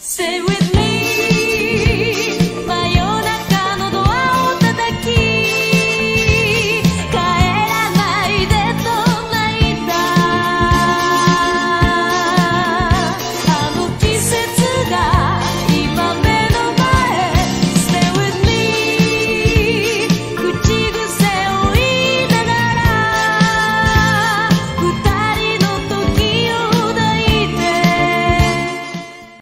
Stay with me.